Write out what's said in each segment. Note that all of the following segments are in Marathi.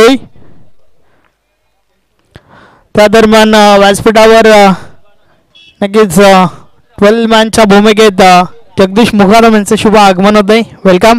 होती त्या दरम्यान व्यासपीठावर नक्कीच ट्वेल्व मॅनच्या भूमिकेत जगदीश मुखारम यांचं शुभ आगमन होते वेलकम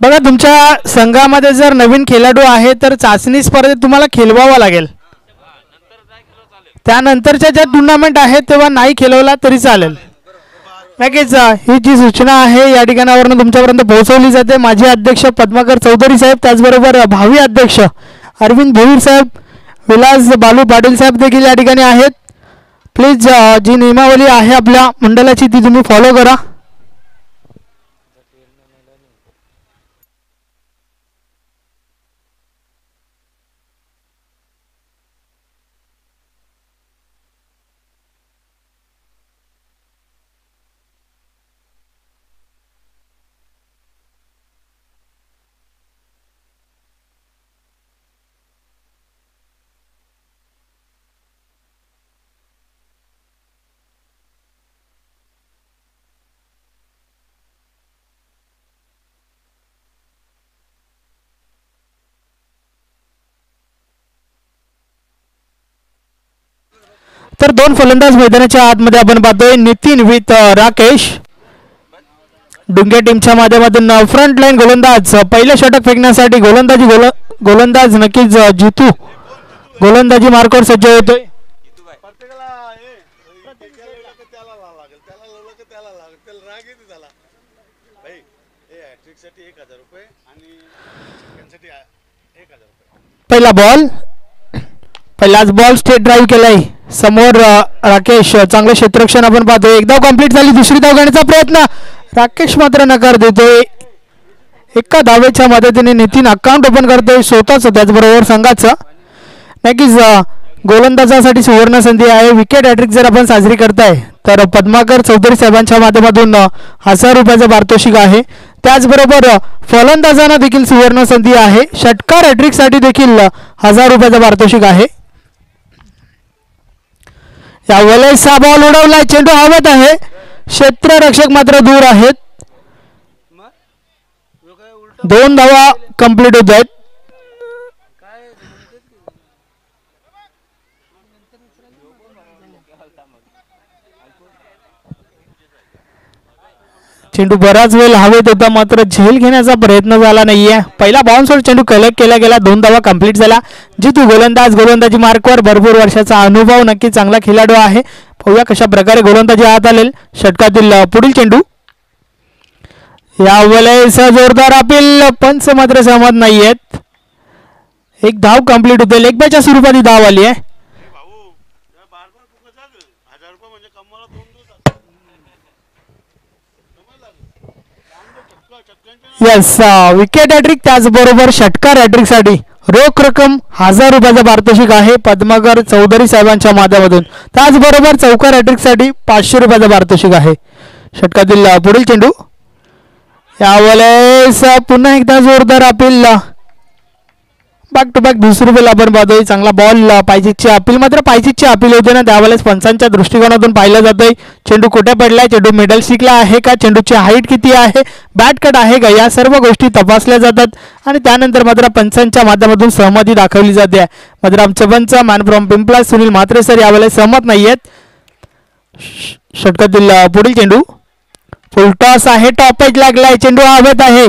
बघा तुमच्या संघामध्ये जर नवीन खेळाडू आहे तर चाचणी स्पर्धेत तुम्हाला खेळवावा लागेल. त्यानंतरच्या ज्या टुर्नामेंट आहेत तेव्हा नाही खेळवला तरी चालेल. नक्कीच ही जी सूचना आहे या ठिकाणावरून तुमच्यापर्यंत पोहोचवली जाते. माजी अध्यक्ष पद्माकर चौधरी साहेब त्याचबरोबर भावी अध्यक्ष अरविंद भोईर साहेब विलास बालू पाटील साहेब देखील या ठिकाणी आहेत. प्लीज जी नियमावली आहे आपल्या मंडळाची ती तुम्ही फॉलो करा. तर दोन फलंदाज मैदानाच्या आतमध्ये आपण पाहतोय. नितीन विथ राकेश. डुंगे टीमच्या माध्यमातून फ्रंट लाईन गोलंदाज. पहिले पहिलं षटक फेकण्यासाठी गोलंदाजी गोल गोलंदाज नक्कीच जितू. गोलंदाजी मार्कवर सज्ज होतोय. पहिला बॉल पहिलाच बॉल स्टेट ड्राईव्ह केलाय. समोर राकेश चांगलं क्षेत्ररक्षण आपण पाहतोय. एक धाव कंप्लीट झाली दुसरी धाव घेण्याचा प्रयत्न. राकेश मात्र नकार देतोय. एका धावेच्या मदतीने नितीन अकाउंट ओपन करतोय स्वतःच त्याचबरोबर संघाचं. नक्कीच गोलंदाजासाठी सुवर्ण संधी आहे. विकेट हॅट्रिक जर आपण साजरी करताय तर पद्माकर चौधरी साहेबांच्या माध्यमातून हजार रुपयाचं पारितोषिक आहे. त्याचबरोबर फलंदाजांना देखील सुवर्ण संधी आहे. षटकार हॅट्रिकसाठी देखील हजार रुपयाचं पारितोषिक आहे. या वेळेस बॉल उडवलाय चेंडू हवेत आहे. क्षेत्ररक्षक मात्र दूर आहेत. दोन धावा कंप्लीट होत आहेत. चेंडू बराच वेळ हवेत होता मात्र झेल घेण्याचा प्रयत्न झाला नाहीये. पहिला बाउन्सवर चेंडू कलेक्ट केला गेला दोन धावा कंप्लीट झाला. जितू गोलंदाज गोलंदाजी मार्कवर भरपूर वर्षाचा अनुभव नक्की चांगला खेळाडू आहे. पाहूया कशा प्रकारे गोलंदाजी हात आलेल. षटकातील पुढील चेंडू. या वलयचा जोरदार अपील पंच मात्र सहमत नाहीयेत. एक धाव कंप्लीट होते. लेग बॅच्या स्वरूपात ही धाव आली आहे. यस विकेट हॅट्रिक त्याचबरोबर षटकार हॅट्रिकसाठी रोख रक्कम हजार रुपयाचा पारितोषिक आहे पद्माकर चौधरी साहेबांच्या माध्यमातून. त्याचबरोबर चौकार हॅट्रिकसाठी पाचशे रुपयाचं पारितोषिक आहे. षटकातील पुढील चेंडू. यावेळेस पुन्हा एकदा जोरदार अपील बॅक टू बॅक दुसरी बॉल आपण पाहतोय. चांगला बॉल पायजीची अपील. मात्र पायजीची अपील होते ना त्यावेळेस पंचांच्या दृष्टिकोनातून पाहिलं जातंय. चेंडू कुठे पडलाय? चेंडू मिडल शिकला आहे का? चेंडूची हाईट किती आहे? बॅट कट आहे का? या सर्व गोष्टी तपासल्या जातात. आणि त्यानंतर मात्र पंचांच्या माध्यमातून सहमती दाखवली जाते. मात्र आमचे पंच man from Pimpla Sunil Mhatre sir यावेळेस सहमत नाही आहेत षटकातील पुढील चेंडू. फुलटॉस आहे. टॉपच लागलाय. चेंडू हवेत आहे.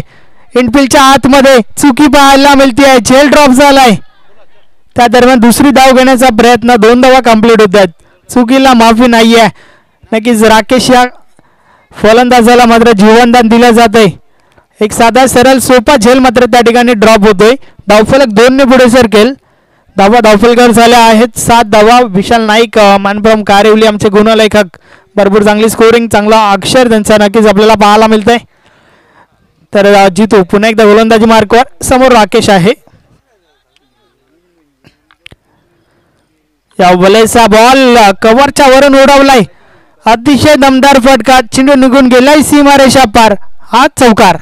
इनफिल्डच्या आतमध्ये चुकी पाहायला मिळते आहे झेल ड्रॉप झालाय. त्या दरम्यान दुसरी धाव घेण्याचा प्रयत्न दोन धावा कंप्लीट होत आहेत. चुकीला माफी नाही आहे नक्कीच राकेश या फलंदाजाला मात्र जीवनदान दिलं जात आहे एक साधा सरळ सोपा झेल मात्र त्या ठिकाणी ड्रॉप होतोय. धावफलक दोनने पुढे सरकेल. धावा धावफलकर झाल्या आहेत. सात धावा विशाल नाईक मानप्रम कारिवली आमचे गुणलेखक. भरपूर चांगली स्कोरिंग चांगला अक्षर त्यांचा नक्कीच आपल्याला पाहायला मिळतंय. तर जितो जितू पुन्हा एकदा गोलंदाजी मार्कवर समोर राकेश आहे. या वलेचा बॉल कव्हरच्या वरून उडवलाय. अतिशय दमदार फटका. चिंडू निघून गेलाय. सीमारेषा पार. हा चौकार.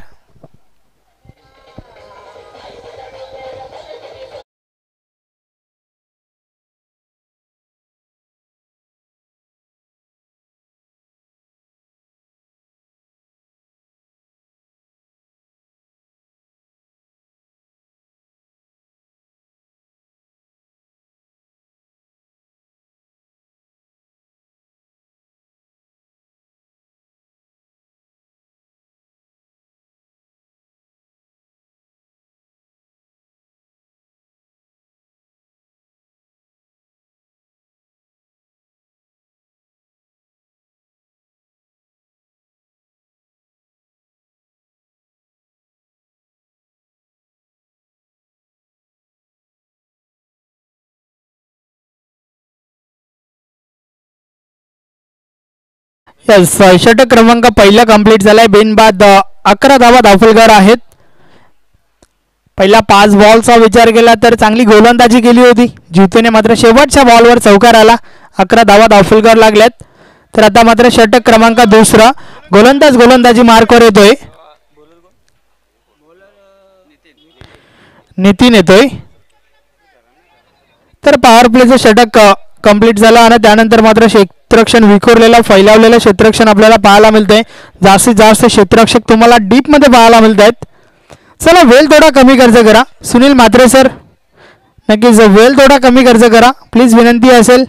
यस षटक क्रमांक पहिला कंप्लीट झालाय. बिनबाद अकरा धावा धावफलकार आहेत. पहिला पाच बॉलचा विचार केला तर चांगली गोलंदाजी केली होती. जितूने मात्र शेवटच्या बॉलवर चौकार आला. अकरा धावा धावफलकार लागल्यात. तर आता मात्र षटक क्रमांक दुसरा गोलंदाज गोलंदाजी मार्कवर येतोय. नितीन येतोय. तर पॉवर प्लेचं षटक कंप्लीट झालं आणि त्यानंतर मात्र क्षेत्ररक्षण विखुरलेलं फैलावलेलं क्षेत्ररक्षण आपल्याला पाहायला मिळतंय. जास्तीत जास्त क्षेत्ररक्षक तुम्हाला डीपमध्ये पाहायला मिळत आहेत चला वेल थोडा कमी खर्च करा. सुनील म्हात्रे सर नक्कीच वेल थोडा कमी खर्च करा. प्लीज विनंती असेल.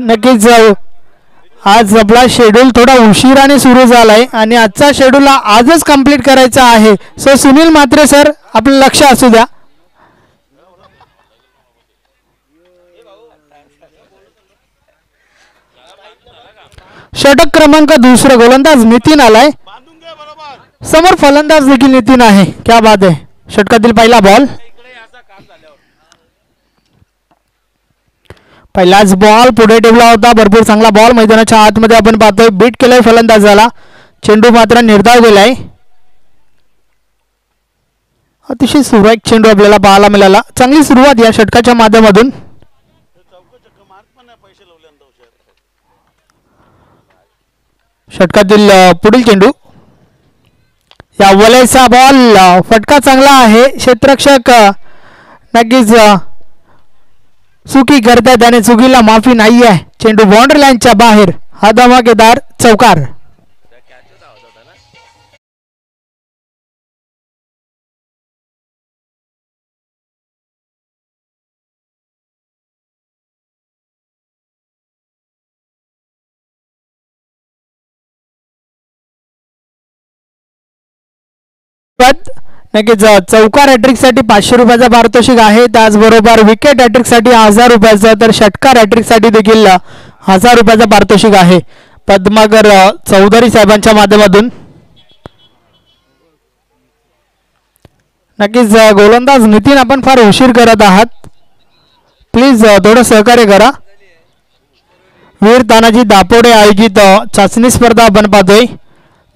नक्कीच जाऊ. आज आपला शेड्यूल थोडा उशिराने सुरू झालाय आणि आजचा शेड्यूल हा आजच कंप्लीट करायचा आहे. सो सुनील मात्रे सर आपलं लक्ष असू द्या. षटक क्रमांक दुसरं गोलंदाज नितीन आलाय. समोर फलंदाज देखील नितीन आहे. क्या बात आहे. षटकातील पहिला बॉल पहिलाच बॉल पुढे ठेवला होता. भरपूर चांगला बॉल मैदानाच्या आतमध्ये आपण पाहतोय. बीट केलंय फलंदाजाला. चेंडू मात्र निर्धाव गेलाय. अतिशय सुरेख चेंडू आपल्याला पाहायला मिळाला. चांगली सुरुवात या षटकाच्या माध्यमातून. षटकातील पुढील चेंडू. या वलयचा बॉल फटका चांगला आहे. क्षेत्रक्षक नक्कीच अ, चुकी करतात आणि चुकीला माफी नाही आहे चेंडू बाउंड्री लाईनच्या बाहेर। हा धमाकेदार चौकार। पद नक्कीच चौकार हॅट्रिकसाठी पाचशे रुपयाचा पारितोषिक आहे. त्याचबरोबर विकेट हॅट्रिकसाठी हजार रुपयाचं तर षटकार हॅट्रिकसाठी देखील हजार रुपयाचं पारितोषिक आहे. पद्माकर चौधरी साहेबांच्या माध्यमातून. नक्कीच गोलंदाज नितीन आपण फार उशीर करत आहात. प्लीज थोडं सहकार्य करा. वीर तानाजी दापोडे आयोजित चाचणी स्पर्धा आपण पाहतोय.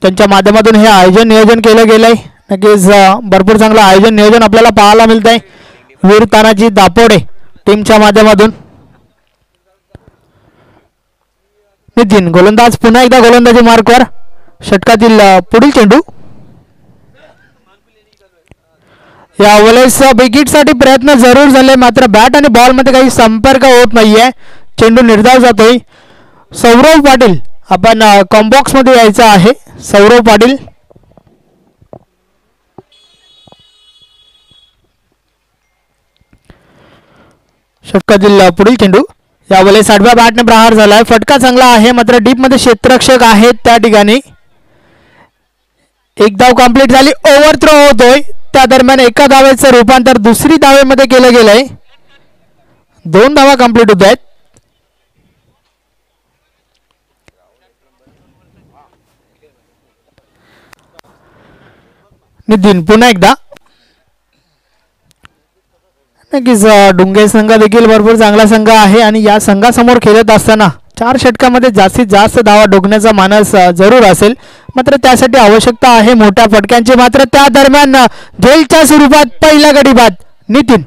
त्यांच्या माध्यमातून हे आयोजन नियोजन केलं गेलं आहे नक्कीच भरपूर चांगलं आयोजन नियोजन आपल्याला पाहायला मिळत आहे वीर तानाजी दापोडे टीमच्या माध्यमातून. नितीन गोलंदाज पुन्हा एकदा गोलंदाजी मार्कवर. षटकातील पुढील चेंडू. या ओलेस साठी प्रयत्न जरूर झाले मात्र बॅट आणि बॉलमध्ये काही संपर्क होत नाहीये. चेंडू निर्धाव जातोय. सौरव पाटील आपण कॉम्बॉक्समध्ये यायचं आहे. सौरव पाटील षटका जिल्हा पुढील चेंडू. यावेळी साठव्या बॅटने प्रहार आहे फटका चांगला आहे मात्र डीपमध्ये क्षेत्ररक्षक आहेत त्या ठिकाणी. एक धाव कंप्लीट झाली. ओव्हर थ्रो होतोय. त्या दरम्यान एका धावेचं रूपांतर दुसरी धावेमध्ये केलं गेलंय. दोन धावा कंप्लीट होत आहेत. नितीन पुन्हा एकदा. नक्कीच डुंगे संघ देखील भरपूर चांगला संघ आहे आणि या संघासमोर खेळत असताना चार षटकामध्ये जास्तीत जास्त धावा डोकण्याचा मानस जरूर असेल. मात्र त्यासाठी आवश्यकता आहे मोठ्या फटक्यांची. मात्र त्या दरम्यान जेलच्या झेलच्या स्वरूपात पहिला गडी बाद. नितीन.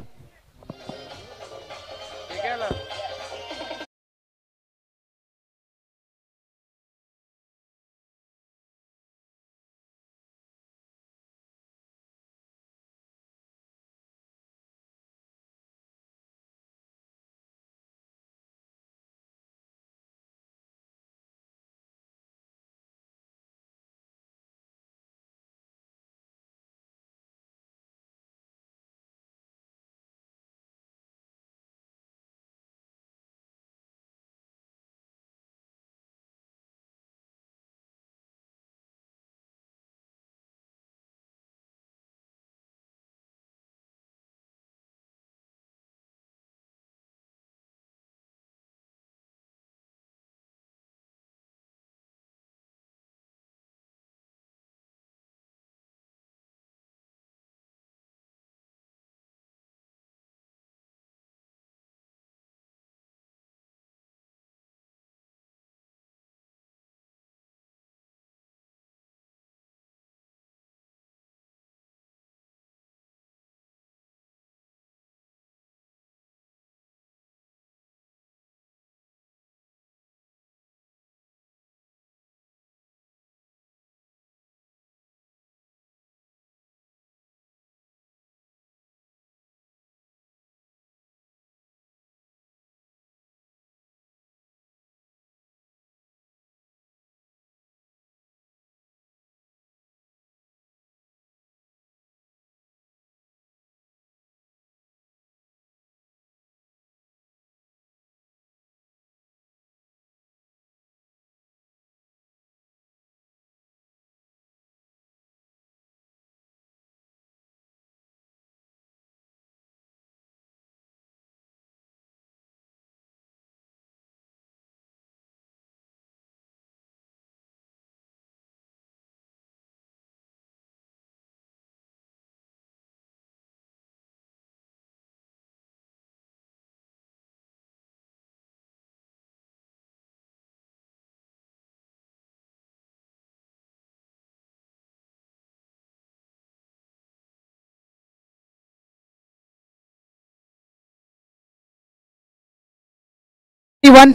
वन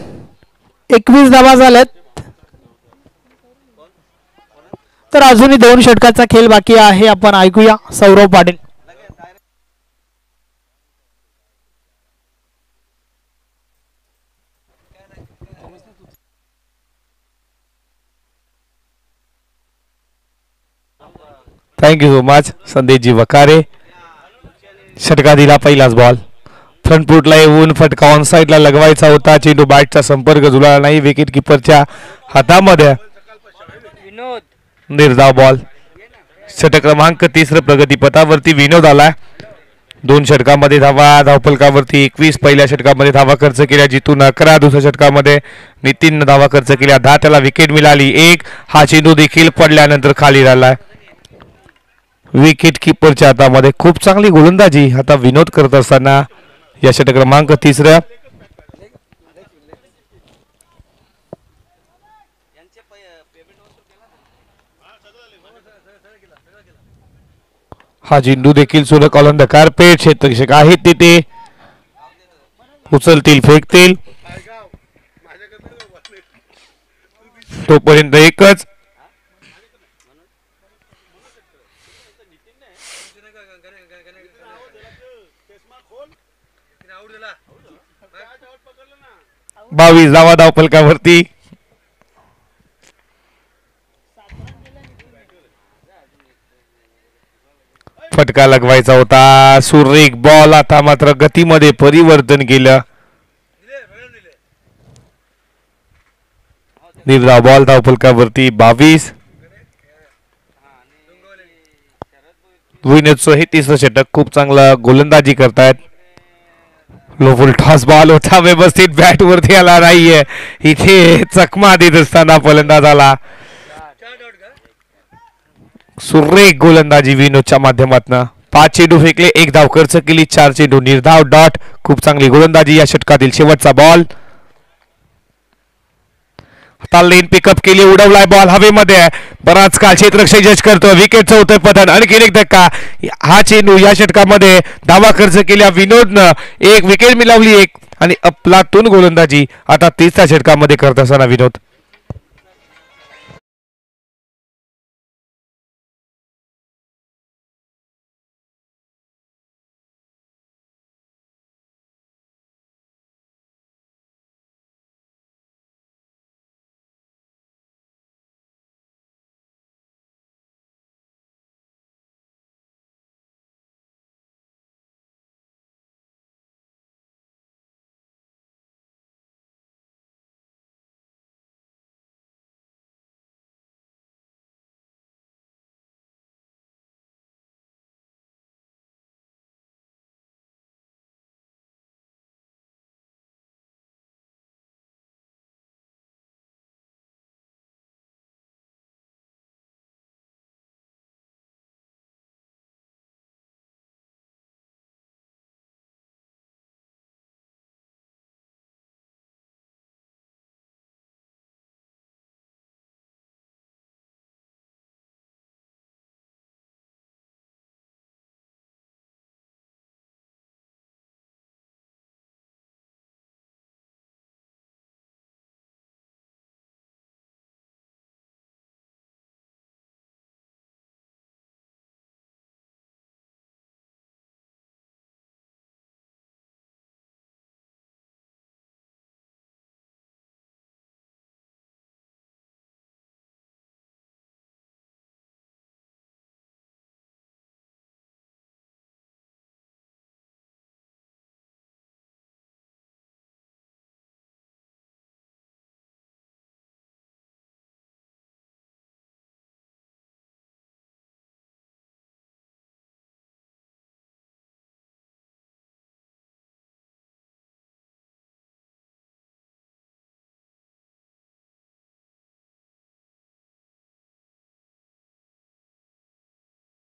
एकवीस धावा झाल्यात. तर अजूनही दोन षटकाचा खेळ बाकी आहे. आपण ऐकूया Saurav Patil. Thank you so much संदेशजी वकारे षटका दिला पहिलाच बॉल फ्रंट फुटला येऊन फटका ऑन साईडला लगवायचा होता. चेंडू बॅटचा संपर्क जुळाला नाही. विकेट किपरच्या हातामध्ये निर्धाव बॉल षटक क्रमांक तिसरं प्रगतीपथावरती विनोद आलाय. दोन षटकामध्ये धावा. धावफलकावरती एकवीस. पहिल्या षटकामध्ये धावा खर्च केल्या. जितून अकरा. दुसऱ्या षटकामध्ये नितीन धावा खर्च केल्या. दहा त्याला विकेट मिळाली. एक. हा चेंडू देखील पडल्यानंतर खाली राहिलाय विकेट किपरच्या हातामध्ये खूप चांगली गोलंदाजी. आता विनोद करत असताना या षटक क्रमांक तिसऱ्या. हा झेंडू देखील सुरक ऑलंद कार्पेट क्षेत्रक्षक आहेत तिथे. उचलतील फेकतील. तोपर्यंत एकच बावीस धावा धाव फलकावरती फटका लगवायचा होता. सुरेख बॉल आता मात्र गतीमध्ये परिवर्तन केलं. निर्धाव बॉल धाव फलकावरती बावीस. विनोदचं हे तिसरं षटक. खूप चांगलं गोलंदाजी करतायत. लोबुल टॉस बॉल होता व्यवस्थित बॅट वरती आला नाहीये. इथे चकमा देत असताना फलंदाज आला सुरेख गोलंदाजी विनोदच्या माध्यमातून. पाच चेंडू फेकले एक धाव खर्च केली चार चेंडू निर्धाव. डॉट खूप चांगली गोलंदाजी या षटकातील शेवटचा बॉल आता लेन पिकअप केली उडवलाय बॉल हवेमध्ये बराच काळ क्षेत्ररक्षक जज करतो. विकेटचं होतं पतन. आणखीन एक धक्का. हा चेंडू या षटकामध्ये धावा खर्च केल्या विनोदनं एक विकेट मिळवली एक. आणि अफलातून गोलंदाजी आता तिसऱ्या षटकामध्ये करत असताना विनोद.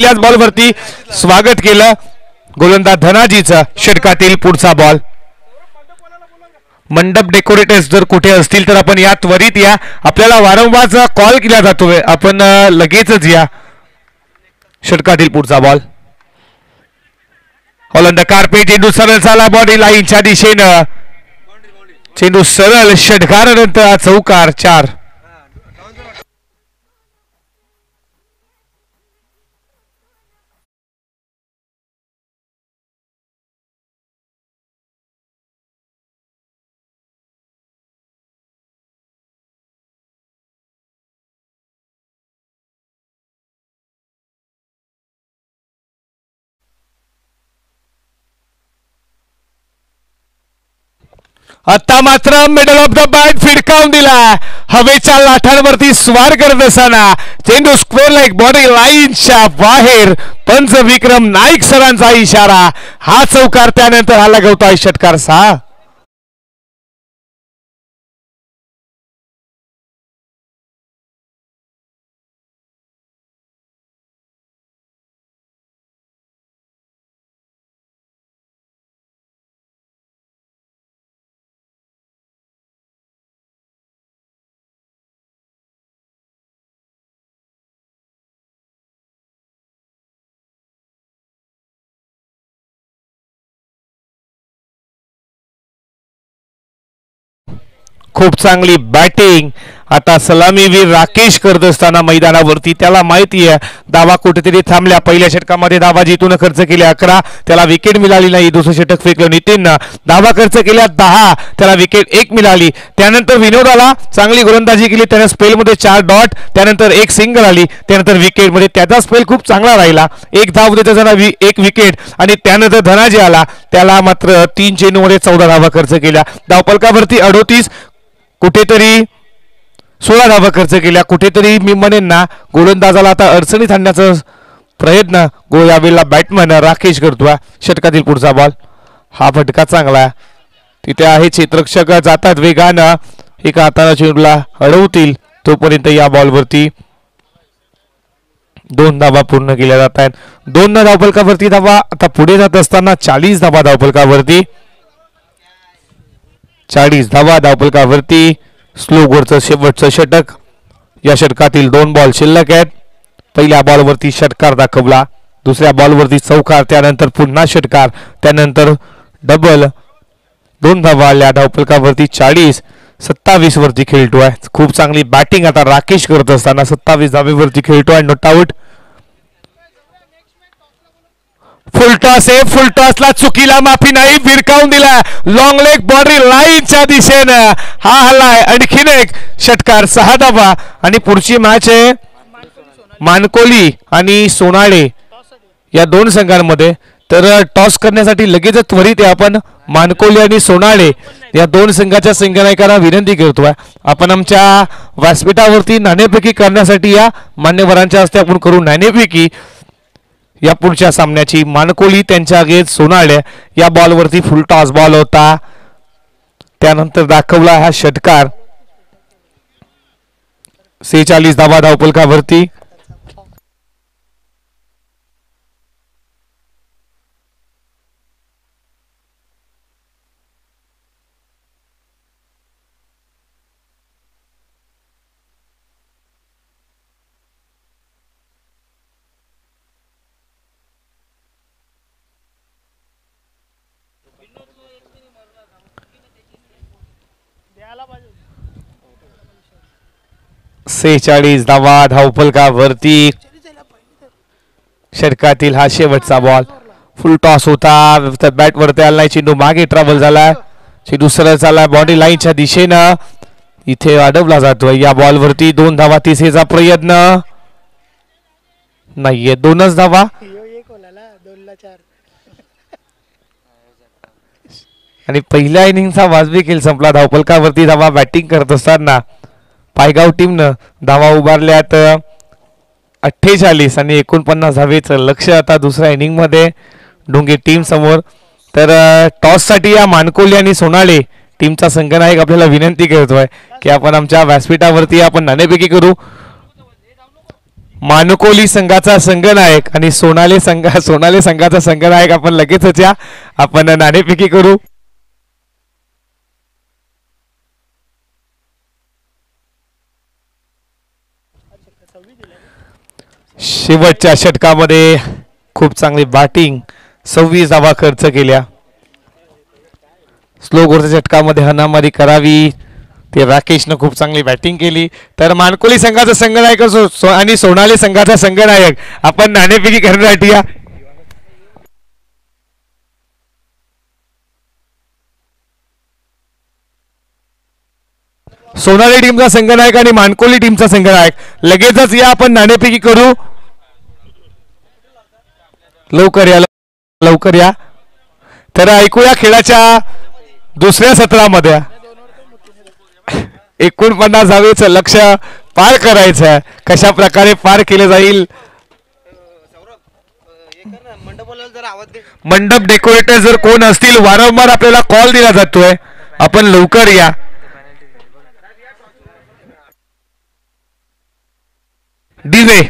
याच बॉलवरती स्वागत केलं गोलंदाज धनाजीचा षटकातील पुढचा बॉल. मंडप डेकोरेटर्स जर कुठे असतील तर आपण या त्वरित या. आपल्याला वारंवार कॉल केला जातोय आपण लगेचच या. षटकातील पुढचा बॉल. ऑलंद कार्पेट चेंडू सरळ झाला बॉडी लाईनच्या दिशेनं. चेंडू सरळ षटकारानंतर चौकार चार. आता मात्र मिडल ऑफ द बॅट फिडकावून दिला. हवेच्या लाटांवरती स्वार करत असताना चेंडू स्क्वेअर लाईक बॉडी लाईनच्या बाहेर पंच विक्रम नाईक सरांचा इशारा. हा चौकार त्यानंतर हा लगवतोय षटकार सहा. खूप चांगली बॅटिंग आता सलामीवीर राकेश करत असताना मैदानावरती त्याला माहिती आहे दावा कुठेतरी थांबल्या. पहिल्या षटकामध्ये दावा जितून खर्च केले अकरा त्याला विकेट मिळाली नाही. दुसरं षटक फेकलं नितीननं. दावा खर्च केल्या दहा त्याला विकेट एक मिळाली. त्यानंतर विनोदाला चांगली गोलंदाजी केली. त्याने स्पेलमध्ये चार डॉट त्यानंतर एक सिंगल आली. त्यानंतर विकेटमध्ये त्याचा स्पेल खूप चांगला राहिला. एक धाव देता जरा एक विकेट आणि त्यानंतर धनाजी आला त्याला मात्र तीन चेंडूमध्ये चौदा धावा खर्च केल्या. धावपलकावरती अडोतीस कुठेतरी सोळा धावा खर्च केल्या. कुठेतरी मी म्हणेन ना गोलंदाजाला आता अडचणीत आणण्याचा प्रयत्न गो यावेळेला बॅटमॅन राकेश करतोय षटकातील पुढचा बॉल हा फटका चांगला आहे. तिथे आहे चित्रक्षक जातात वेगानं. एका हाताने चेंडूला अडवतील. तोपर्यंत या बॉलवरती दोन धावा पूर्ण केल्या जात आहेत. दोन धावपलकावरती धावा. आता पुढे जात असताना चाळीस धावा धावपलकावरती चाळीस धावा धावपलकावरती स्लोगोरचं शेवटचं षटक. या षटकातील दोन बॉल शिल्लक आहेत. पहिल्या बॉलवरती षटकार दाखवला. दुसऱ्या बॉलवरती चौकार त्यानंतर पुन्हा षटकार त्यानंतर डबल दोन धावा आल्या धावपलकावरती चाळीस सत्तावीस वरती खेळतोय खूप चांगली बॅटिंग आता राकेश करत असताना सत्तावीस धावेवरती खेळतोय नोट आउट फुल टॉस आहे फुल टॉसला चुकीला माफी नाही भिरकावून दिला लॉंग लेग बॉडी लाईनच्या दिशेनं हा हल्लाय. आणखीन एक षटकार सहा धावा. आणि पुढची मॅच आहे मानकोली आणि सोनाळे या दोन संघांमध्ये. तर टॉस करण्यासाठी लगेचच त्वरित आहे आपण मानकोली आणि सोनाळे या दोन संघाच्या संघनायकांना विनंती करतोय. आपण आमच्या व्यासपीठावरती नाणेफेकी करण्यासाठी या मान्यवरांच्या हस्ते आपण करू नाणेफेकी. या पुढच्या सामन्याची मानकोली त्यांच्या आगेत सोनाळे. या बॉलवरती फुल टॉस बॉल होता. त्यानंतर दाखवला हा षटकार. सेहेचाळीस धावा धावपलकावरती सेहेचाळीस धावा धावपलकावरती षटकातील हा शेवटचा बॉल फुल टॉस होता. बॅट वरती आला नाही. चेंडू मागे ट्रॅव्हल झाला. चेंडू सरळ चालला. बॉडी लाईनच्या दिशेनं. इथे अडवला जातोय. या बॉलवरती दोन धावा तिसरीचा प्रयत्न. नाहीये. दोनच धावा. आणि पहिल्या इनिंगचा वाजवी खेळ संपला. धावपलकावरती धावा. बॅटिंग करत असताना. पायगाव टीमनं धावा उभारल्यात. अठ्ठेचाळीस आणि एकोणपन्नास धावेचं लक्ष आता दुसऱ्या इनिंगमध्ये डोंगे टीम समोर. तर टॉससाठी या मानकोली आणि सोनाळे टीमचा संघनायक आपल्याला विनंती करतोय की आपण आमच्या व्यासपीठावरती आपण नाणेपैकी करू. मानकोली संघाचा संघनायक आणि सोनाले संघ सोनाले संघाचा संघनायक आपण लगेचच या. आपण नाणेपैकी करू. शेवटच्या षटकामध्ये खूप चांगली बॅटिंग सव्वीस धावा खर्च केल्या. स्लो गोरच्या षटकामध्ये हनामारी करावी. ते राकेशनं खूप चांगली बॅटिंग केली. तर मानकोली संघाचा संघनायक सो, सो, आणि सोनाली संघाचा संघनायक. आपण नाणेफेकी करण्यासाठी या. सोनाली टीमचा संघनायक आणि मानकोली टीमचा संघनायक. लगेचच या आपण नाणेफेकी करू. लवकर या लवकर या. तर ऐकूया खेळाच्या दुसऱ्या सत्रामध्ये. एकोणपन्नास धावेचं लक्ष पार करायचं आहे. कशा प्रकारे पार केलं जाईल? मंडप डेकोरेटर जर कोण असतील वारंवार आपल्याला कॉल दिला जातोय. आपण लवकर या. दिवे.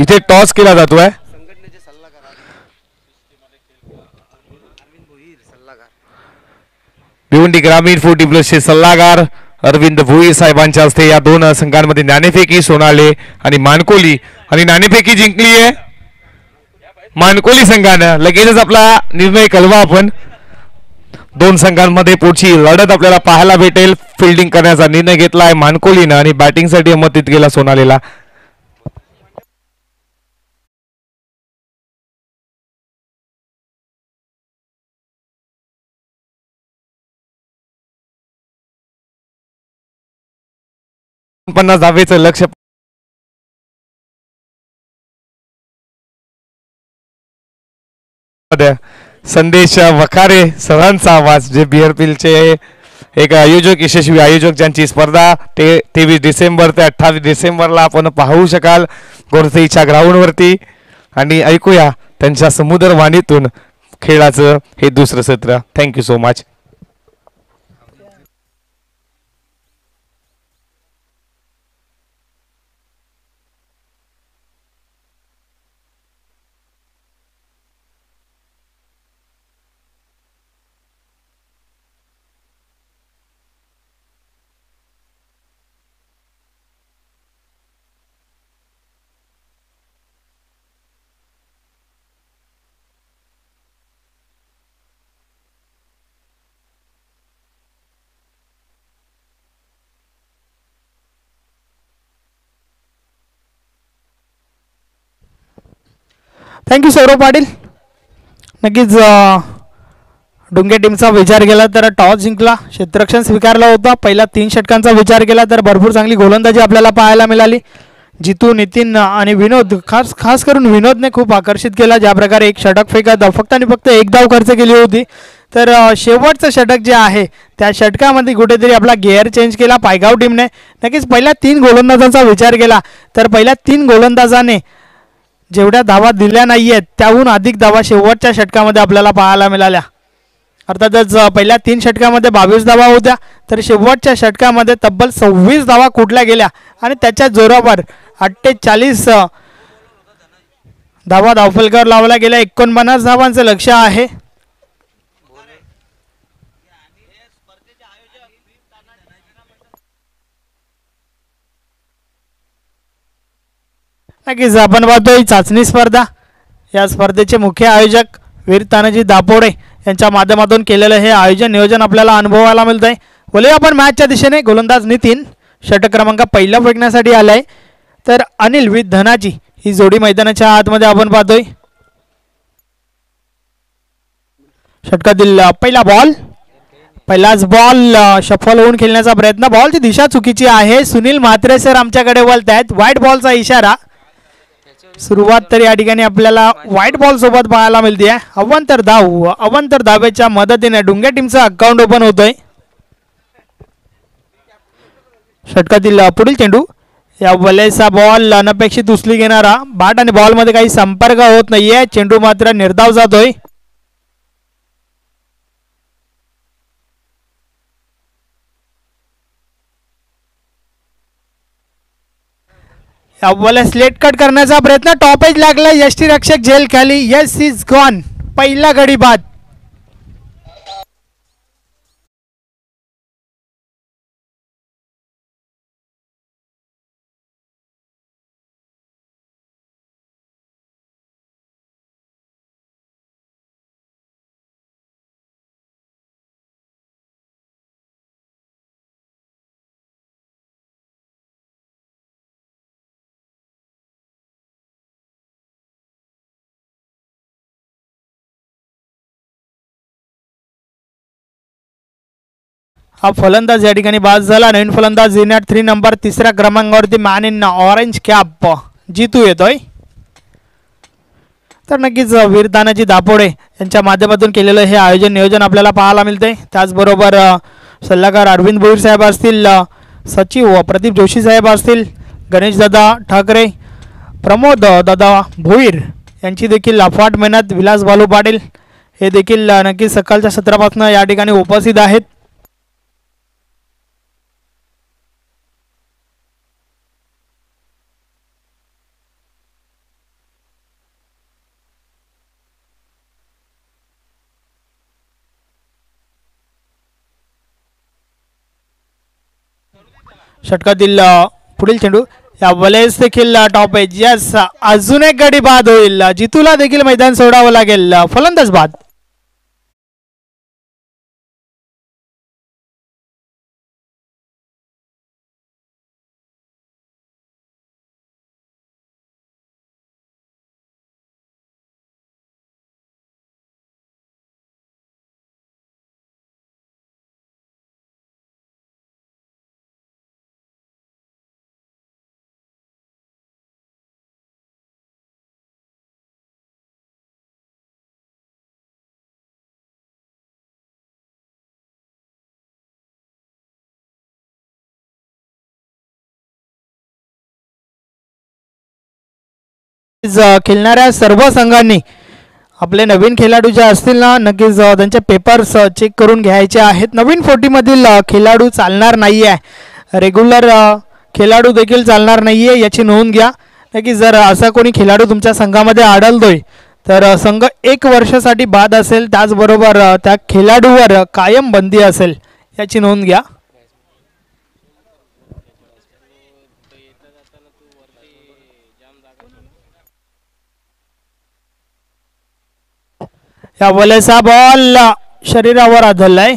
इथे टॉस केला जातोय. सल्लागार भिवंडी ग्रामीण फोर्टी प्लसचे सल्लागार अरविंद भोई साहेबांच्या हस्ते या दोन संघांमध्ये नाणेफेकी सोनाले आणि मानकोली. आणि नाणेफेकी जिंकली आहे. मानकोली संघानं. लगेचच आपला निर्णय कळवा आपण. दोन संघांमध्ये पुढची लढत आपल्याला पाहायला भेटेल. फिल्डिंग करण्याचा निर्णय घेतला आहे मानकोलीनं आणि बॅटिंगसाठी अमतीत गेला सोनालीला. पन्नास धावेचं लक्ष संदेश वखारे सरांचा आवाज जे बीआरपीलचे एक आयोजक यशस्वी आयोजक ज्यांची स्पर्धा ते तेवीस डिसेंबर ते अठ्ठावीस डिसेंबरला आपण पाहू शकाल गोरसईच्या ग्राउंडवरती. आणि ऐकूया त्यांच्या समुद्रवाणीतून खेळाचं हे दुसरं सत्र. Thank you so much thank you Saurav Patil नक्कीच डुंगे टीमचा विचार केला तर टॉस जिंकला. क्षेत्ररक्षण स्वीकारला होता. पहिल्या तीन षटकांचा विचार केला तर भरपूर चांगली गोलंदाजी आपल्याला पाहायला मिळाली. जितू नितीन आणि विनोद खास खास करून विनोदने खूप आकर्षित केला. ज्या प्रकारे एक षटक फेकत फक्त आणि फक्त एक धाव खर्च केली होती. तर शेवटचं षटक जे आहे त्या षटकामध्ये कुठेतरी आपला गेअर चेंज केला पायगाव टीमने नक्कीच पहिल्या तीन गोलंदाजांचा विचार केला तर पहिल्या तीन गोलंदाजाने जेवढ्या धावा दिल्या नाही आहेत त्याहून अधिक धावा शेवटच्या षटकामध्ये आपल्याला पाहायला मिळाल्या. अर्थातच पहिल्या तीन षटकामध्ये बावीस धावा होत्या तर शेवटच्या षटकामध्ये तब्बल सव्वीस धावा कुठल्या गेल्या? आणि त्याच्या जोरावर अठ्ठेचाळीस धावा धावफलकावर लावल्या गेल्या एकोणपन्नास धावांचं लक्ष आहे. नक्कीच आपण पाहतोय चाचणी स्पर्धा. या स्पर्धेचे मुख्य आयोजक वीर तानाजी दापोडे यांच्या माध्यमातून केलेलं हे आयोजन नियोजन आपल्याला अनुभवायला मिळत आहे बोलूया आपण मॅचच्या दिशेने. गोलंदाज नितीन षटक क्रमांक पहिला फेकण्यासाठी आलाय. तर अनिल वि धनाजी ही जोडी मैदानाच्या आतमध्ये आपण पाहतोय. षटकातील पहिला बॉल. पहिलाच बॉल शफल होऊन खेळण्याचा प्रयत्न. बॉलची दिशा चुकीची आहे. सुनील म्हात्रे सर आमच्याकडे बोलत आहेत व्हाईट बॉलचा इशारा. सुरुवात तर या ठिकाणी आपल्याला व्हाईट बॉल सोबत पाहायला मिळते अवंतर धाव अवंतर धावेच्या मदतीने डुंग्या टीमचा अकाउंट ओपन होतोय. षटकातील पुढील चेंडू या वलेचा बॉल अनपेक्षित उचली घेणारा बाट आणि बॉलमध्ये काही संपर्क होत नाहीये. चेंडू मात्र निर्धाव जातोय. अव्वल स्लेट कट करण्याचा प्रयत्न. टॉपेज लागला यष्टी रक्षक झेल खाली. येस इज गॉन पहिला गडी बाद. हा फलंदाज या ठिकाणी बाद झाला. नवीन फलंदाज इन थ्री नंबर तिसऱ्या क्रमांकावरती man in orange cap Jitu येतोय. तर नक्कीच वीर तानाजी दापोडे यांच्या माध्यमातून केलेलं हे आयोजन नियोजन आपल्याला पाहायला मिळते त्याचबरोबर सल्लागार अरविंद भोईर साहेब असतील सचिव प्रदीप जोशी साहेब असतील गणेशदादा ठाकरे प्रमोद दादा भोईर यांची देखील अफाट मेहनत. विलास बालू पाटील हे देखील नक्कीच सकाळच्या सत्रापासून या ठिकाणी उपस्थित आहेत. षटकातील पुढील चेंडू या वलेस देखील टॉप आहे. यस अजून एक गडी बाद होईल. जितूला देखील मैदान सोडावं लागेल. फलंदाज बाद. खेळणाऱ्या सर्व संघांनी आपले नवीन खेळाडू जे असतील ना नक्कीच त्यांचे पेपर्स चेक करून घ्यायचे आहेत. नवीन फोर्टीमधील खेळाडू चालणार नाही आहे रेग्युलर खेळाडू देखील चालणार नाही आहे याची नोंद घ्या. नक्कीच जर असा कोणी खेळाडू तुमच्या संघामध्ये आढळतोय तर संघ एक वर्षासाठी बाद असेल. त्याचबरोबर त्या खेळाडूवर कायम बंदी असेल याची नोंद घ्या. या वलेसा बॉल शरीरावर आदळलाय.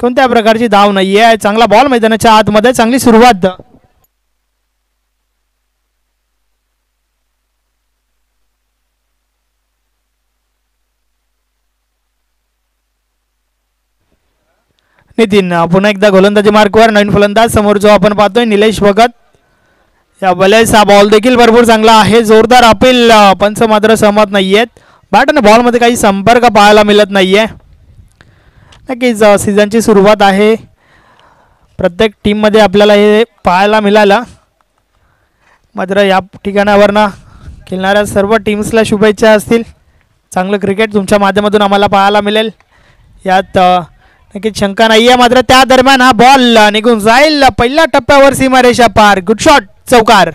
कोणत्या प्रकारची धाव नाहीये. चांगला बॉल मैदानाच्या आतमध्ये चांगली सुरुवात. नितीन पुन्हा एकदा गोलंदाजी मार्कवर नवीन फलंदाज. समोर जो आपण पाहतोय निलेश भगत. या बलेस हा बॉल देखील भरपूर चांगला आहे. जोरदार अपील पंच मात्र सहमत नाहीयेत. बॅट आणि बॉलमध्ये काही संपर्क पाहायला मिळत नाही आहे नक्कीच सीझनची सुरुवात आहे. प्रत्येक टीममध्ये आपल्याला हे पाहायला मिळालं. मात्र या ठिकाणावरनं खेळणाऱ्या सर्व टीम्सला शुभेच्छा असतील. चांगलं क्रिकेट तुमच्या माध्यमातून आम्हाला पाहायला मिळेल. यात नक्कीच शंका नाही आहे मात्र त्या दरम्यान हा बॉल निघून जाईल. पहिल्या टप्प्यावर सीमारेषा पार. गुड शॉट चौकार.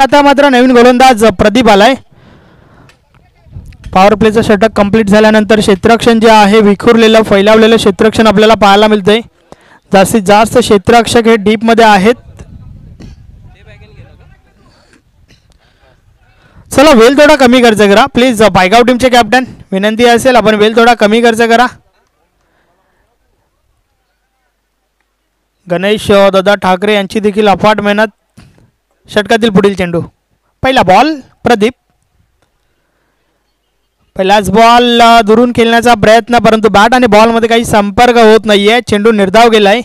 आता मात्र नवीन गोलंदाज प्रदीप आलाय. पॉवर प्लेचं षटक कंप्लीट झाल्यानंतर क्षेत्रक्षण जे आहे विखुरलेलं फैलावलेलं क्षेत्रक्षण आपल्याला पाहायला मिळतंय. जास्तीत जास्त क्षेत्ररक्षक हे डीपमध्ये आहेत. चला वेल थोडा कमी खर्च करा. प्लीज बायगाव टीमचे कॅप्टन विनंती असेल आपण वेल थोडा कमी खर्च करा. गणेश दादा ठाकरे यांची देखील अफाट मेहनत षटकातील पुढील चेंडू. पहिला बॉल प्रदीप. पहिलाच बॉल दुरून खेळण्याचा प्रयत्न परंतु बॅट आणि बॉलमध्ये काही संपर्क होत नाही आहे चेंडू निर्धाव आहे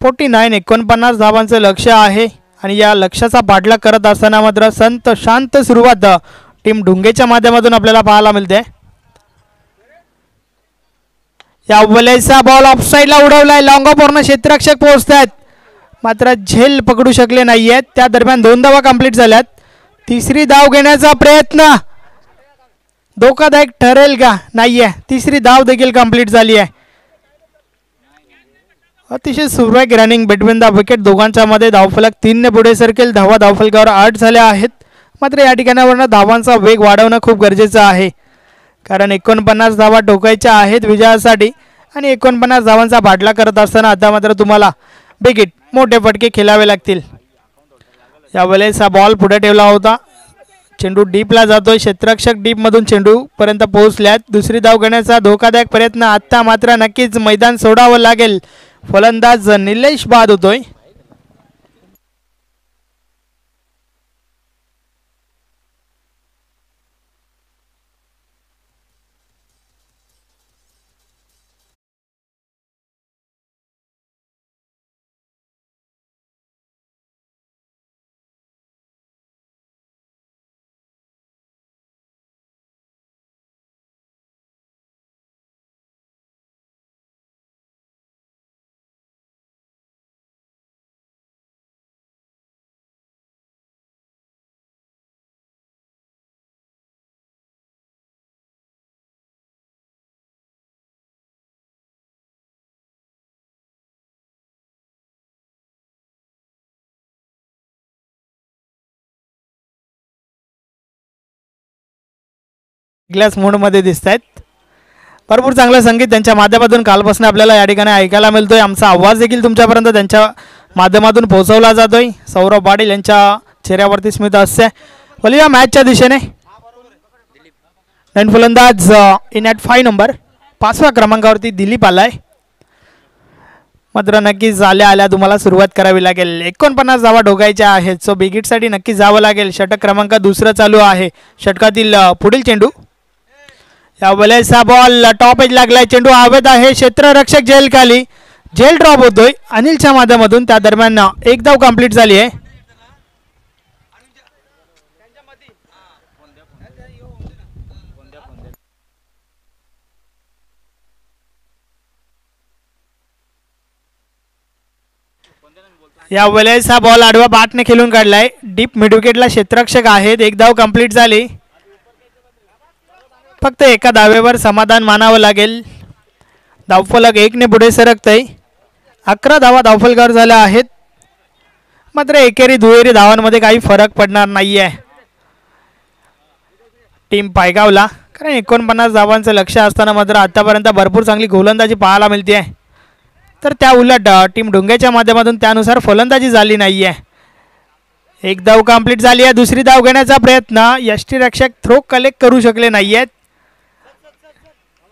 फोर्टी नाईन एकोणपन्नास धावांचं लक्ष आहे. आणि या लक्षाचा पाठलाग करत असताना मात्र संत शांत सुरुवात टीम ढुंगेच्या माध्यमातून आपल्याला पाहायला मिळते. या वलेचा बॉल ऑफसाईडला उडवलाय. लॉंग पूर्ण क्षेत्ररक्षक पोहोचत आहेत मात्र झेल पकडू शकले नाही आहेत त्या दरम्यान दोन धावा कंप्लीट झाल्यात. तिसरी धाव घेण्याचा प्रयत्न. धोकादायक ठरेल का? नाहीये. तिसरी धाव देखील कंप्लीट झाली आहे. अतिशय सुरवाईक रनिंग बिटवीन द विकेट दोघांच्या मध्ये धावफलक तीनने पुढे सरकेल. धावा धावफलकावर आठ झाल्या आहेत. मात्र या ठिकाणावरनं धावांचा वेग वाढवणं खूप गरजेचं आहे. कारण एकोणपन्नास धावा टोकायच्या आहेत विजयासाठी आणि एकोणपन्नास धावांचा भाडला करत असताना आता मात्र तुम्हाला बिकेट मोठे फटके खेळावे लागतील. यावेळेस हा बॉल पुढे ठेवला होता. चेंडू डीपला जातोय. क्षेत्ररक्षक डीपमधून चेंडूपर्यंत पोहोचल्यात. दुसरी धाव घेण्याचा धोकादायक प्रयत्न आत्ता मात्र नक्कीच मैदान सोडावं लागेल. फलंदाज निलेश बाद होतोय ग्लास मूडमध्ये दिसत आहेत भरपूर चांगलं संगीत त्यांच्या माध्यमातून कालपासून आपल्याला या ठिकाणी ऐकायला मिळतोय. आमचा आवाज देखील तुमच्यापर्यंत त्यांच्या माध्यमातून पोहोचवला जातोय. सौरभ पाटील यांच्या चेहऱ्यावरती स्मित हास्य बोलूया मॅचच्या दिशेने. नन फलंदाज इन ॲट फाय नंबर पाचव्या क्रमांकावरती दिलीप आलाय. मात्र नक्कीच आल्या आल्या तुम्हाला सुरुवात करावी लागेल. एकोणपन्नास धावा ढोकायच्या आहेत. सो बिगिटसाठी नक्की जावं लागेल. षटक क्रमांक दुसरं चालू आहे. षटकातील पुढील चेंडू या बॉल टॉपेज लागलाय. चेंडू हवेत आहे. क्षेत्ररक्षक जेल खाली. जेल ड्रॉप होतोय. अनिलच्या माध्यमातून त्या दरम्यान एक धाव कंप्लीट झाली आहे. या वेळेस हा बॉल आडवा बाटने खेळून काढलाय. डीप मिडविकेटला क्षेत्ररक्षक आहेत. एक धाव कंप्लीट झाली. फक्त एका दावेवर समाधान मानावं लागेल. धावफलक एकने पुढे सरकतंय. अकरा धावा धावफलकावर झाल्या आहेत. मात्र एकेरी दुहेरी धावांमध्ये काही फरक पडणार नाही आहे टीम पायगावला कारण एकोणपन्नास धावांचं लक्ष असताना मात्र आतापर्यंत भरपूर चांगली गोलंदाजी पाहायला मिळते आहे तर त्या उलट टीम डोंग्याच्या माध्यमातून त्यानुसार फलंदाजी झाली नाही आहे एक धाव कंप्लीट झाली आहे दुसरी धाव घेण्याचा प्रयत्न यष्टीरक्षक थ्रो कलेक्ट करू शकले नाही आहेत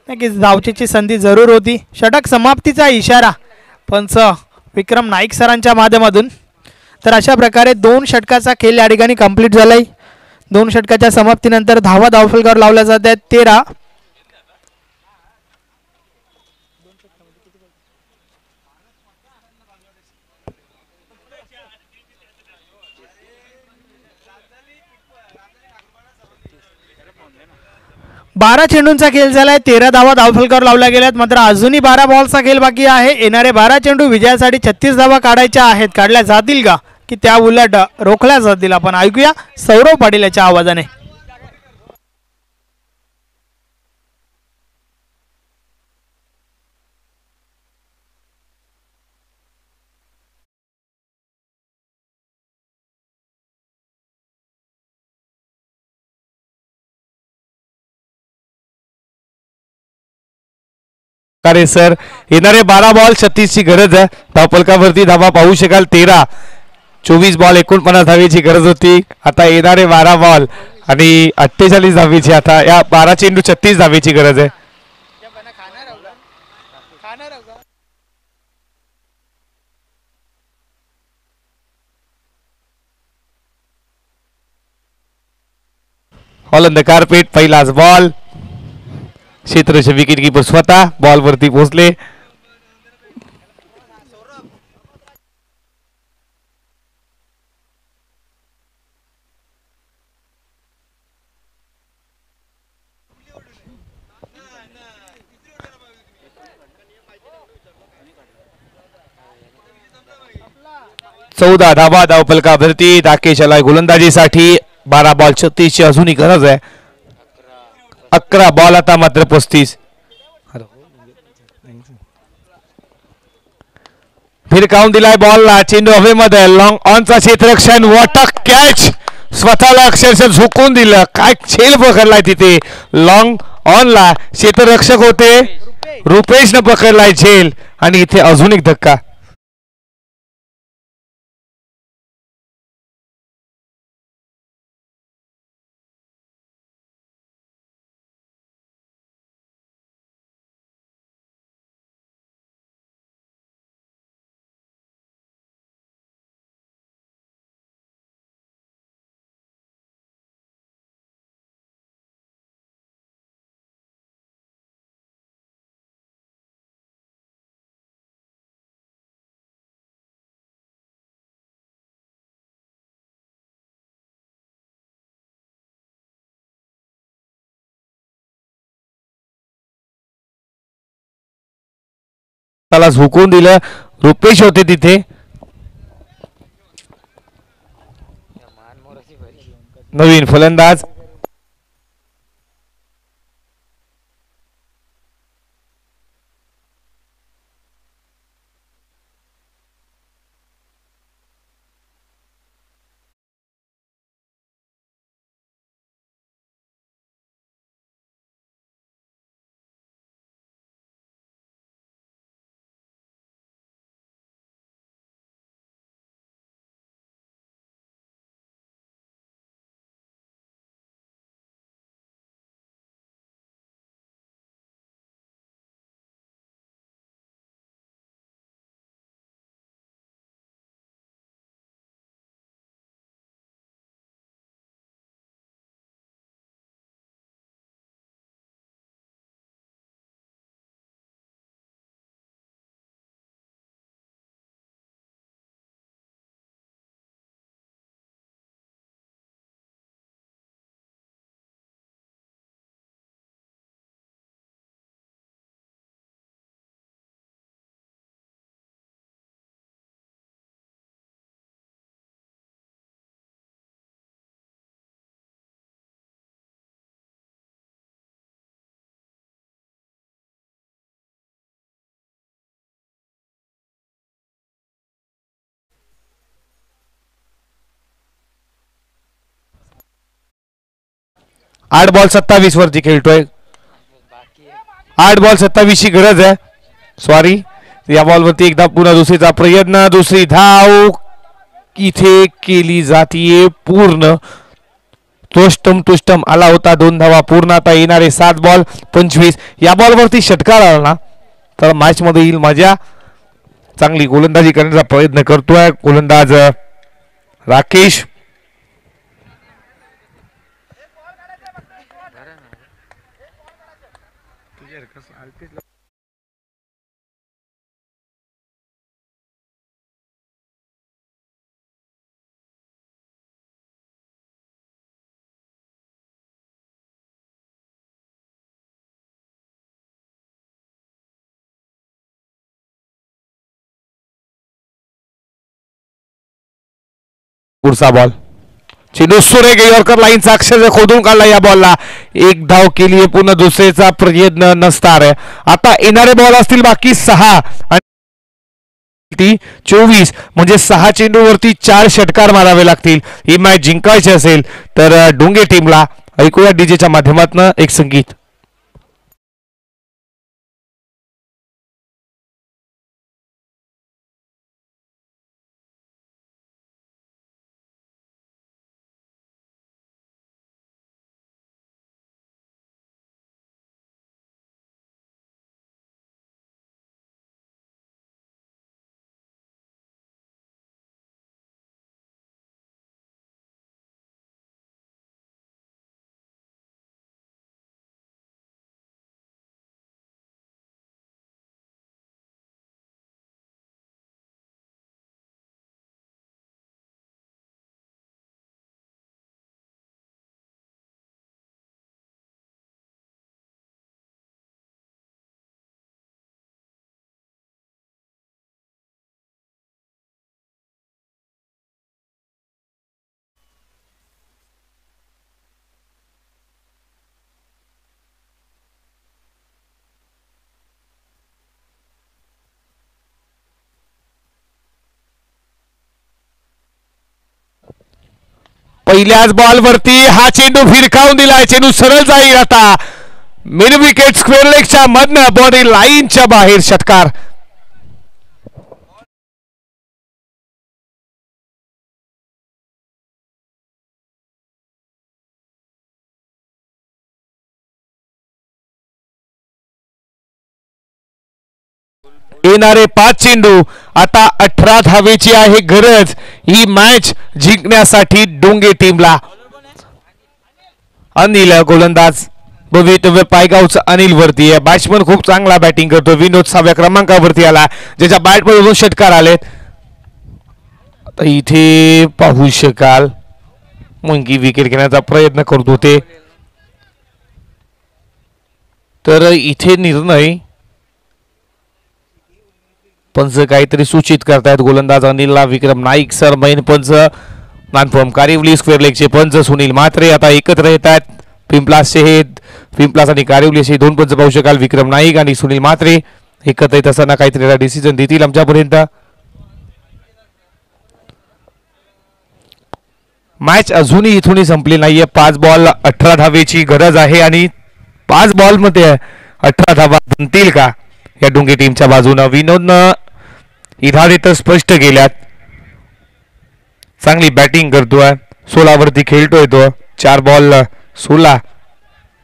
नक्कीच धावचीची संधी जरूर होती. षटक समाप्तीचा इशारा. पंच विक्रम नाईक सरांच्या माध्यमातून. तर अशा प्रकारे दोन षटकाचा खेळ या ठिकाणी कंप्लीट झालाय. दोन षटकाच्या समाप्तीनंतर धावा धावफलकावर लावल्या जात आहेत तेरा बारा चेंडूंचा खेळ झालाय. तेरा धावा धावफलकावर लावल्या गेल्यात. मात्र अजूनही बारा बॉलचा खेळ बाकी आहे. येणारे बारा चेंडू विजयासाठी छत्तीस धावा काढायच्या आहेत. काढल्या जातील का? की त्या उलट रोखल्या जातील? आपण ऐकूया सौरव पाटील याच्या आवाजाने. अरे सर. येणारे बारा बॉल छत्तीसची गरज आहे. धावपलकावरती धावा पाहू शकाल. तेरा चोवीस बॉल एकोणपन्नास धावेची गरज होती. आता येणारे बारा बॉल आणि अठ्ठेचाळीस धावेची आता या बारा चेंडू छत्तीस धावेची गरज आहे. ऑल ऑन द कार्पेट पहिलाच बॉल क्षेत्रचे विकेट किपर स्वतः बॉल वरती पोहोचले. चौदा धाबा धावपलकावरती राकेश याला गोलंदाजीसाठी. बारा बॉल छत्तीसची अजूनही गरज आहे. अकरा बॉल आता मात्र पस्तीस. भिरकावून दिलाय बॉलला चेंडू हवेमध्ये लॉंग ऑनचा क्षेत्ररक्षण. वॉट कॅच स्वतःला अक्षरशः झोकून दिलं. काय छेल पकडलाय तिथे? लॉंग ऑनला क्षेत्ररक्षक होते. रुपेशनं पकडलाय झेल आणि इथे अजून एक धक्का. त्याला झोकून दिलं. रुपेश होते तिथे. नवीन फलंदाज. आठ बॉल सत्तावीस वरती खेळतोय. आठ बॉल सत्तावीस ची गरज आहे. सॉरी या बॉलवरती एकदा पुन्हा दुसरीचा प्रयत्न दुसरी धाव. इथे केली जातीये पूर्ण. तोष्टम तुष्टम आला होता दोन धावा. पूर्ण आता येणारे सात बॉल पंचवीस. या बॉलवरती षटकार आला ना तर मॅच मध्ये येईल मजा. चांगली गोलंदाजी करण्याचा प्रयत्न करतोय. गोलंदाज राकेश. पुढचा बॉल चेंडू सुरेख यॉर्कर लाईनचा अक्षर खोदून काढला या बॉलला एक धाव केली आहे पुन्हा दुसरेचा प्रयत्न नसणार आहे. आता येणारे बॉल असतील बाकी सहा. आणि ती चोवीस. म्हणजे सहा चेंडूवरती चार षटकार मारावे लागतील. ही मॅच जिंकायची असेल तर डोंगे टीमला ऐकूया डीजेच्या माध्यमातून एक संगीत. पहिल्याच बॉलवरती हा चेंडू फिरकावून दिलाय. चेंडू सरळ जाईल आता. मिड विकेट स्क्वेअर लेगच्या मधनं बॉडी लाईनच्या बाहेर षटकार. येणारे पाच चेंडू आता अठरा धावेची आहे गरज. ही मॅच जिंकण्यासाठी डोंगे टीमला अनिल गोलंदाज. भवितव्य पायगावचा अनिल वरती आहे. बॅट्समन खूप चांगला बॅटिंग करतो. विनोद सहाव्या क्रमांकावरती आला. ज्याच्या बॅटमध्ये दोन षटकार आलेत. इथे पाहू शकाल. मुंगी विकेट घेण्याचा प्रयत्न करत होते. तर इथे निर्णय पंच काहीतरी सूचित करतायत. गोलंदाज अनिलला विक्रम नाईक सर मैन पंच नानफॉर्म कारिवली स्क्वेअर लेगचे पंच सुनील म्हात्रे आता एकत्र येत आहेत पिंपलासचे हे पिंपलास आणि कारिवली असे दोन पंच पाहू शकाल. विक्रम नाईक आणि सुनील म्हात्रे एकत्र येत असताना काहीतरी डिसिजन देतील आमच्यापर्यंत. मॅच अजूनही इथूनही संपली नाहीये. पाच बॉल अठरा धावेची गरज आहे आणि पाच बॉलमध्ये अठरा धावा बनतील का? या डोंगे टीमच्या बाजूनं विनोदनं इरादे तर स्पष्ट केल्यात. चांगली बॅटिंग करतोय. सोलावरती खेळतोय तो. चार बॉल सोला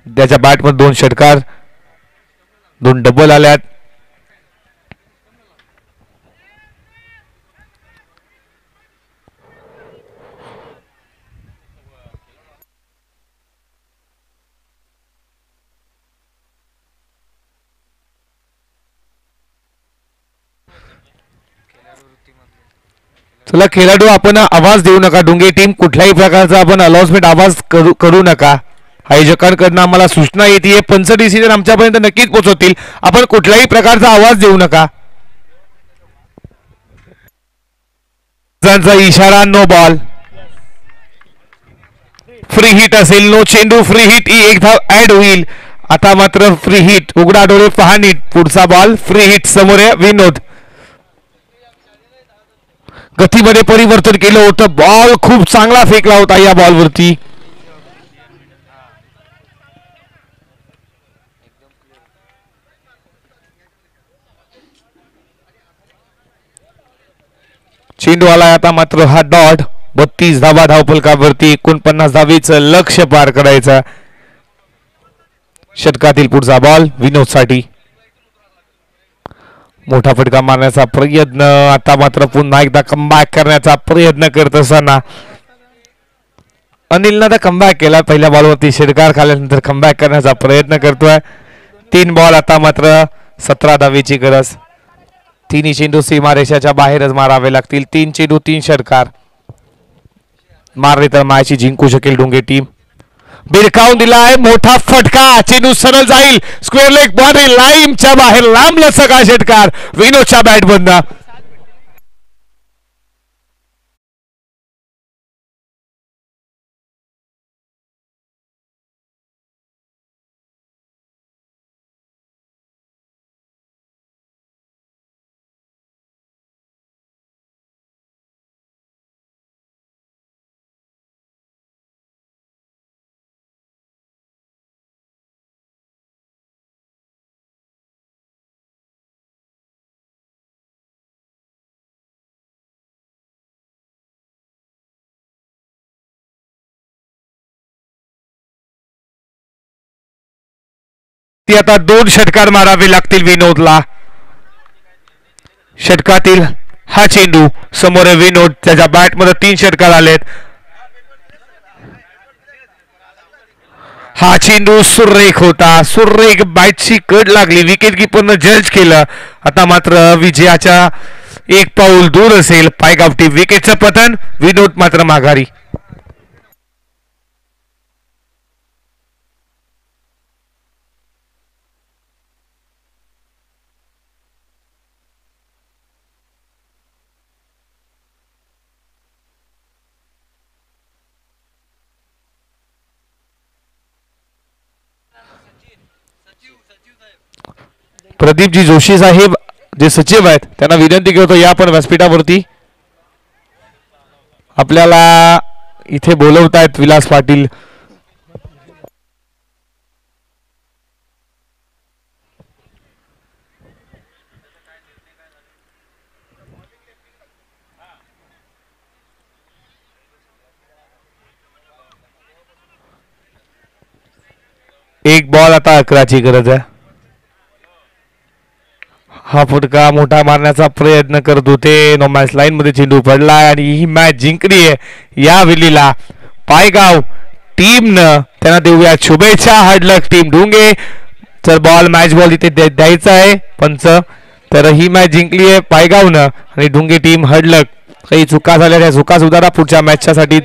त्याच्या बॅटमध्ये दोन षटकार. दोन डबल आल्यात. चला खेळाडू आपण आवाज देऊ नका. डोंगे टीम कुठल्याही प्रकारचा आपण अनाउन्समेंट आवाज करू करू नका. आयोजकांकडनं आम्हाला सूचना येते पंच डिसिजन आमच्यापर्यंत नक्कीच पोहोचवतील आपण कुठल्याही प्रकारचा आवाज देऊ नका. इशारा नो बॉल फ्री हिट असेल नो चेंडू फ्री हिट ही एक धाव ऍड होईल. आता मात्र फ्री हिट उघडा डोळे पहा नीट. पुढचा बॉल फ्री हिट समोर विनोद. गतीमध्ये परिवर्तन केलं होतं. बॉल खूप चांगला फेकला होता या बॉलवरती चेंडू आता मात्र हा डॉट. बत्तीस धावा धावपलकावरती एकोणपन्नास धावेचं लक्ष पार करायचं. षटकातील पुढचा बॉल विनोदसाठी मोठा फटका मारण्याचा प्रयत्न. आता मात्र पुन्हा एकदा कमबॅक करण्याचा प्रयत्न करत असताना अनिलनं आता कमबॅक केला. पहिल्या बॉलवरती षटकार खाल्यानंतर कमबॅक करण्याचा प्रयत्न करतोय. तीन बॉल आता मात्र सतरा दहावीची गरज. तिन्ही चेंडू सीमारेषाच्या बाहेरच मारावे लागतील. तीन चेंडू तीन षटकार. मारले तर मायाची जिंकू शकेल डोंगे टीम बिरकावून दिलाय मोठा फटका चेंडू सरळ जाईल. स्क्वेअर लेग बॉडी लाईमच्या बाहेर लांब लचका षटकार विनोदच्या बॅट बंद ती आता दोन षटकार मारावे लागतील विनोदला. षटकातील हा चेंडू समोर विनोद त्याच्या बॅटमध्ये तीन षटकार आलेत. हा चेंडू सुरेख होता. सुरेख बॅटची कट लागली. विकेट किपरनं जज केलं. आता मात्र विजयाच्या एक पाऊल दूर असेल. पायगावटी विकेटचं पतन. विनोद मात्र माघारी. प्रदीपजी जोशी साहेब जे सचिव आहेत त्यांना विनंती करतो या पण व्यासपीठावरती. आपल्याला इथे बोलवतायत विलास पाटील. एक बॉल आता अकराची गरज आहे. हा फुटका मोठा मारण्याचा प्रयत्न करत होते. नो मॅच लाईन मध्ये चेंडू पडलाय आणि ही मॅच जिंकली आहे. या विलीला पायगाव टीमनं त्यांना देऊया शुभेच्छा. Hard luck team Dhunge. तर बॉल मॅच बॉल इथे द्या- द्यायचा आहे पंच. तर ही मॅच जिंकली आहे पायगावनं आणि ढुंगे टीम हडलक काही चुका झाल्या त्या चुका सुधारा पुढच्या मॅचच्यासाठी